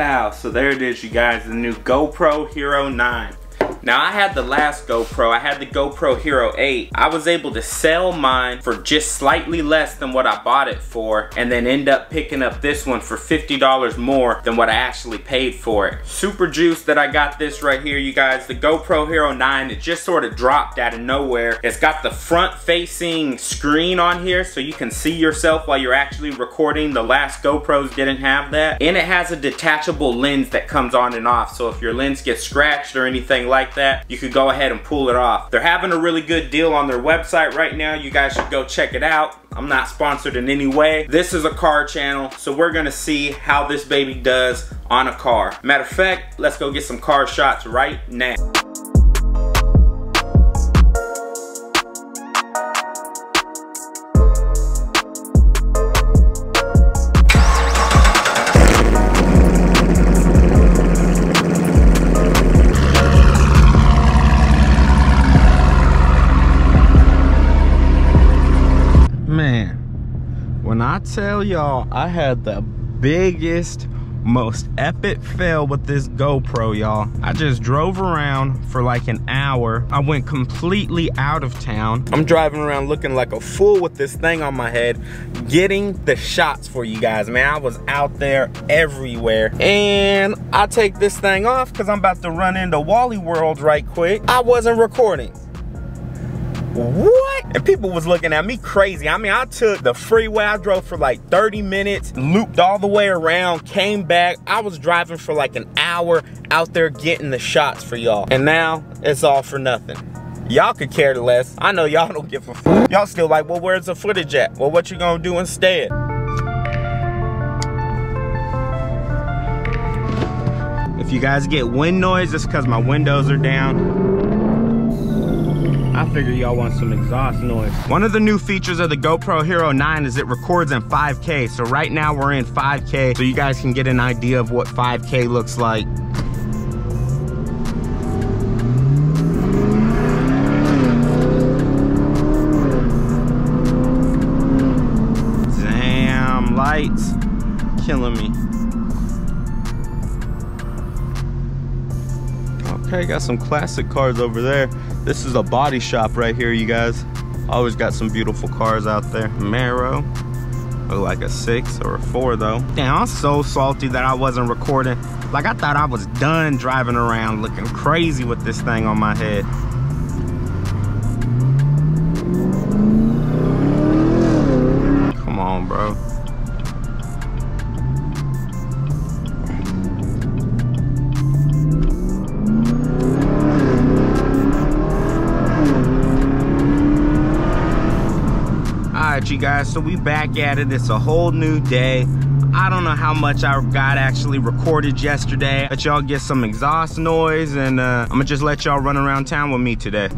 pow. So there it is, you guys, the new GoPro Hero 9. Now I had the last GoPro, I had the GoPro Hero 8. I was able to sell mine for just slightly less than what I bought it for and then end up picking up this one for $50 more than what I actually paid for it. Super juice that I got this right here, you guys. The GoPro Hero 9, it just sort of dropped out of nowhere. It's got the front facing screen on here so you can see yourself while you're actually recording. The last GoPros didn't have that. And it has a detachable lens that comes on and off. So if your lens gets scratched or anything like like that, you could go ahead and pull it off. They're having a really good deal on their website right now. You guys should go check it out. I'm not sponsored in any way. This is a car channel, so we're gonna see how this baby does on a car. Matter of fact, let's go get some car shots right now. Tell y'all I had the biggest most epic fail with this GoPro, y'all. I just drove around for like an hour. I went completely out of town. I'm driving around looking like a fool with this thing on my head, getting the shots for you guys, man. I was out there everywhere. And I take this thing off because I'm about to run into Wally World right quick. I wasn't recording what? And people was looking at me crazy. I mean, I took the freeway, I drove for like 30 minutes, looped all the way around, came back. I was driving for like an hour out there getting the shots for y'all. And now it's all for nothing. Y'all could care less. I know y'all don't give a fuck. Y'all still like, well, where's the footage at? Well, what you gonna do instead? If you guys get wind noise, it's because my windows are down. I figure y'all want some exhaust noise. One of the new features of the GoPro Hero 9 is it records in 5K. So right now we're in 5K so you guys can get an idea of what 5K looks like. Damn, lights killing me. Okay, got some classic cars over there. This is a body shop right here, you guys. Always got some beautiful cars out there. Mero, look like a six or a four though. Damn, I'm so salty that I wasn't recording. Like I thought I was done driving around looking crazy with this thing on my head. You guys. So we back at it. It's a whole new day. I don't know how much I got actually recorded yesterday but y'all get some exhaust noise and uh, I'm gonna just let y'all run around town with me today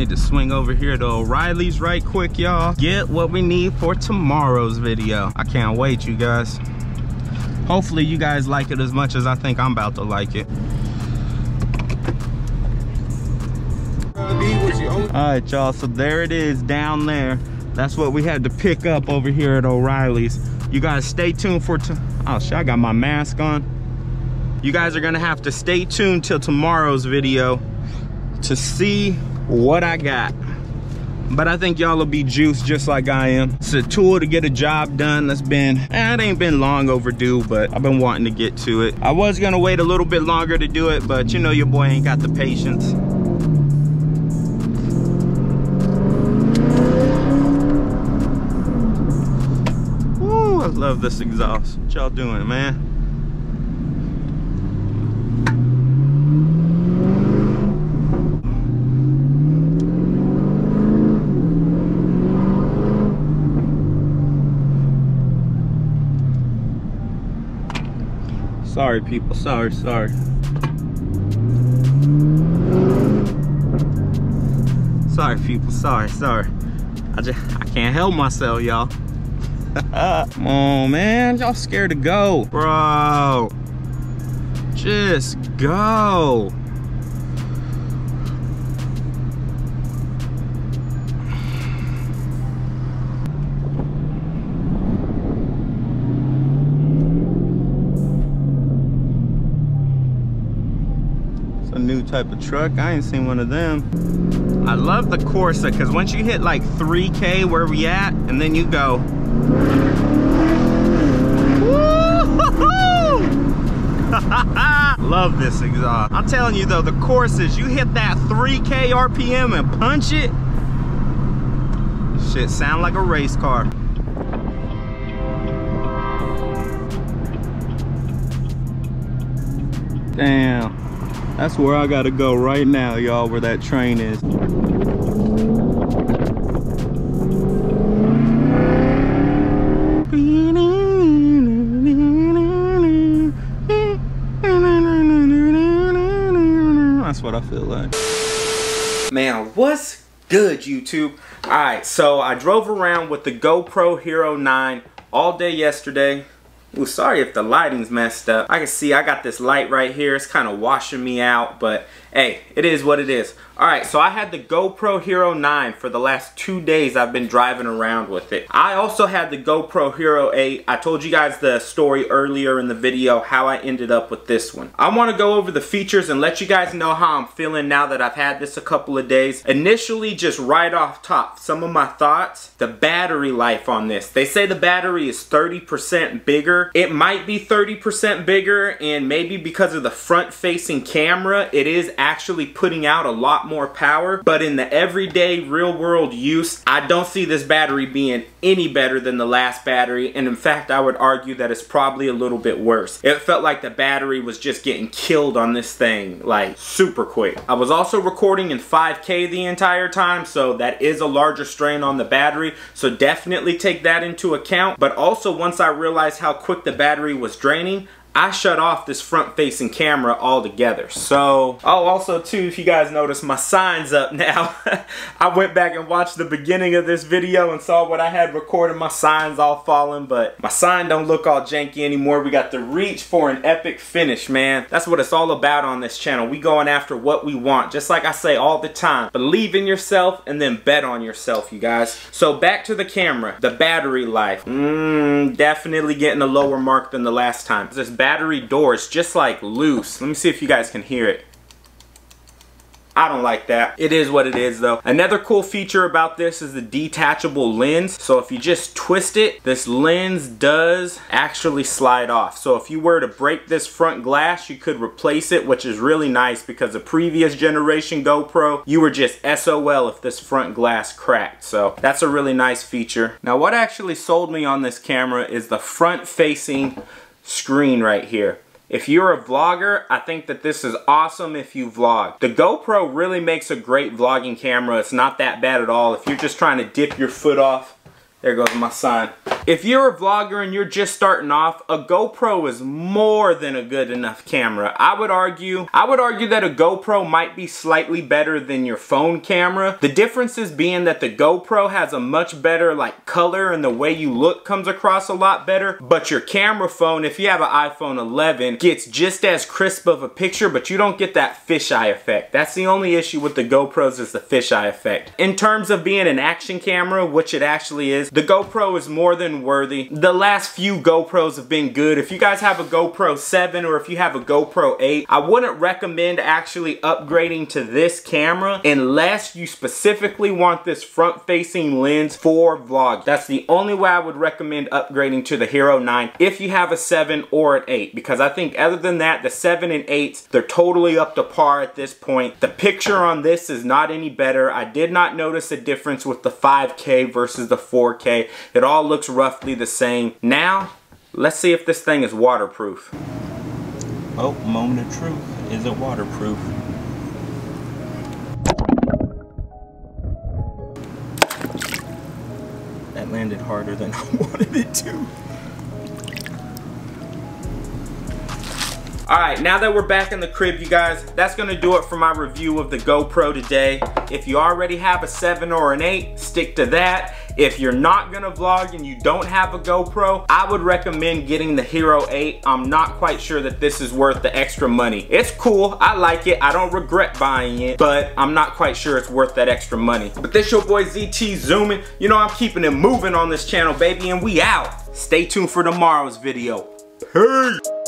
Need to swing over here to O'Reilly's right quick, y'all. Get what we need for tomorrow's video. I can't wait, you guys. Hopefully you guys like it as much as I think I'm about to like it. All right, y'all, so there it is down there. That's what we had to pick up over here at O'Reilly's. You guys stay tuned for, oh shit, I got my mask on. You guys are gonna have to stay tuned till tomorrow's video to see what I got. but I think y'all will be juiced just like I am. It's a tool to get a job done that's been, eh, it ain't been long overdue, but I've been wanting to get to it. I was gonna wait a little bit longer to do it, but you know your boy ain't got the patience. Woo, I love this exhaust. What y'all doing, man? Sorry, people. Sorry, sorry. Sorry, people. Sorry, sorry. I just I can't help myself, y'all. Come on, man. Y'all scared to go, bro. Just go. Type of truck. I ain't seen one of them. I love the Corsa because once you hit like 3K where we at, and then you go. love this exhaust. I'm telling you though, the Corsas, you hit that 3K RPM and punch it, shit sound like a race car. Damn. That's where I gotta go right now, y'all, where that train is. That's what I feel like. Man, what's good, YouTube? Alright, so I drove around with the GoPro Hero 9 all day yesterday. Ooh, sorry if the lighting's messed up. I can see I got this light right here. It's kind of washing me out, but hey, it is what it is. Alright, so I had the GoPro Hero 9 for the last two days I've been driving around with it. I also had the GoPro Hero 8. I told you guys the story earlier in the video how I ended up with this one. I want to go over the features and let you guys know how I'm feeling now that I've had this a couple of days. Initially, just right off top, some of my thoughts. The battery life on this. They say the battery is 30% bigger. It might be 30% bigger and maybe because of the front facing camera, it is actually putting out a lot more power, but in the everyday real world use, I don't see this battery being any better than the last battery. And in fact, I would argue that it's probably a little bit worse. It felt like the battery was just getting killed on this thing, like super quick. I was also recording in 5K the entire time, so that is a larger strain on the battery. So definitely take that into account. But also once I realized how quick the battery was draining, I shut off this front facing camera altogether. So, oh also too, if you guys notice my sign's up now. I went back and watched the beginning of this video and saw what I had recorded. My sign's all falling, but my sign don't look all janky anymore. We got the reach for an epic finish, man. That's what it's all about on this channel. We going after what we want. Just like I say all the time, believe in yourself and then bet on yourself, you guys. So back to the camera, the battery life. Mmm, definitely getting a lower mark than the last time. This battery door just like loose. Let me see if you guys can hear it. I don't like that. It is what it is though. Another cool feature about this is the detachable lens. So if you just twist it, this lens does actually slide off. So if you were to break this front glass, you could replace it, which is really nice because the previous generation GoPro, you were just SOL if this front glass cracked. So that's a really nice feature. Now what actually sold me on this camera is the front facing screen right here. If you're a vlogger, I think that this is awesome if you vlog. The GoPro really makes a great vlogging camera. It's not that bad at all. If you're just trying to dip your foot off, there goes my sign. If you're a vlogger and you're just starting off, a GoPro is more than a good enough camera. I would argue, I would argue that a GoPro might be slightly better than your phone camera. The difference is being that the GoPro has a much better like color and the way you look comes across a lot better. But your camera phone, if you have an iPhone 11, gets just as crisp of a picture, but you don't get that fisheye effect. That's the only issue with the GoPros is the fisheye effect. In terms of being an action camera, which it actually is, the GoPro is more than worthy. The last few GoPros have been good. If you guys have a GoPro 7 or if you have a GoPro 8, I wouldn't recommend actually upgrading to this camera unless you specifically want this front facing lens for vlog. That's the only way I would recommend upgrading to the Hero 9 if you have a 7 or an 8 because I think other than that, the 7 and 8s, they're totally up to par at this point. The picture on this is not any better. I did not notice a difference with the 5K versus the 4K. Okay, it all looks roughly the same. Now, let's see if this thing is waterproof. Oh, moment of truth. Is it waterproof? That landed harder than I wanted it to. Alright, now that we're back in the crib, you guys, that's gonna do it for my review of the GoPro today. If you already have a 7 or an 8, stick to that. If you're not gonna vlog and you don't have a GoPro, I would recommend getting the Hero 8. I'm not quite sure that this is worth the extra money. It's cool, I like it, I don't regret buying it, but I'm not quite sure it's worth that extra money. But this your boy ZT Zoomin. You know I'm keeping it moving on this channel, baby, and we out. Stay tuned for tomorrow's video. Peace!